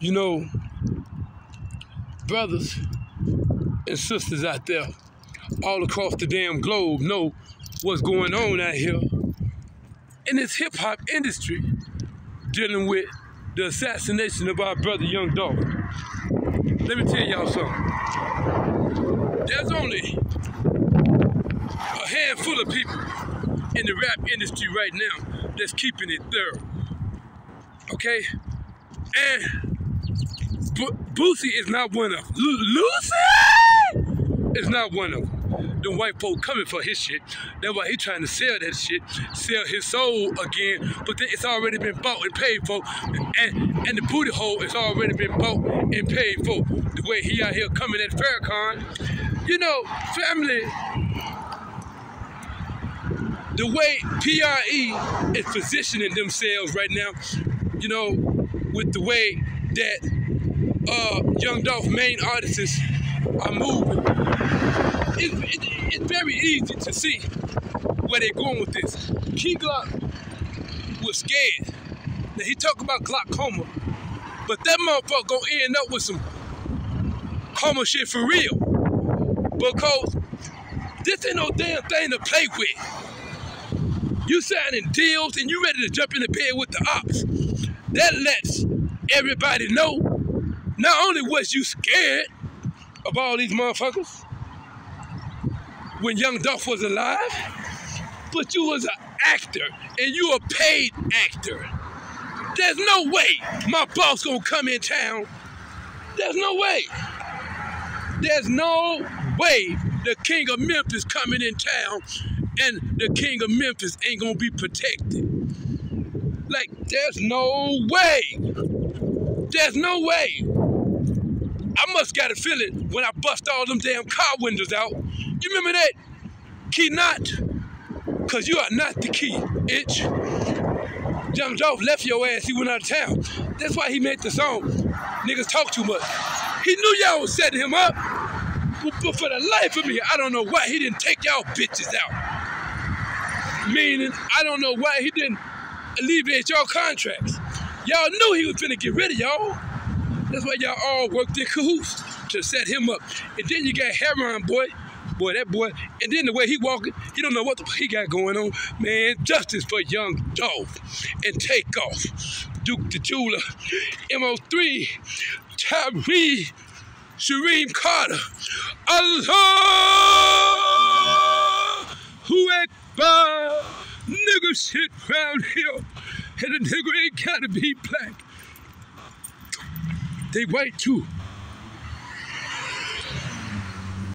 You know, brothers and sisters out there all across the damn globe know what's going on out here in this hip hop industry dealing with the assassination of our brother Young Dolph. Let me tell y'all something. There's only a handful of people in the rap industry right now that's keeping it thorough. Okay? And Bo- Boosie is not one of them. Lucy is not one of them. The white folk coming for his shit. That's why he trying to sell that shit, sell his soul again. But it's already been bought and paid for, and and the booty hole has already been bought and paid for. The way he out here coming at Farrakhan, you know, family. The way PRE is positioning themselves right now, you know, with the way that uh, Young Dolph main artists are moving, it's, it, it's very easy to see where they're going with this. Key Glock was scared. Now he talk about glaucoma, but that motherfucker gonna end up with some coma shit for real. Because this ain't no damn thing to play with. You signing deals and you ready to jump in the bed with the ops. That lets everybody know not only was you scared of all these motherfuckers when Young Dolph was alive, but you was an actor and you a paid actor. There's no way my boss gonna come in town. There's no way. There's no way the king of Memphis coming in town and the king of Memphis ain't gonna be protected. Like, there's no way. There's no way. I must got a feeling when I bust all them damn car windows out. You remember that? Key not. Cause you are not the key, itch. Young Dolph left your ass, he went out of town. That's why he made the song. Niggas talk too much. He knew y'all was setting him up. But, but for the life of me, I don't know why he didn't take y'all bitches out. Meaning, I don't know why he didn't alleviate y'all contracts. Y'all knew he was finna get rid of y'all. That's why y'all all worked in cahoots to set him up. And then you got Heron boy. Boy, that boy, and then the way he walking, he don't know what the, he got going on. Man, justice for young Dolph and take off. Duke the Jeweler, MO3, Tyre, Rasheem Carter. Allah! Who? Nigga shit round here. And a nigga ain't gotta be black. They white too.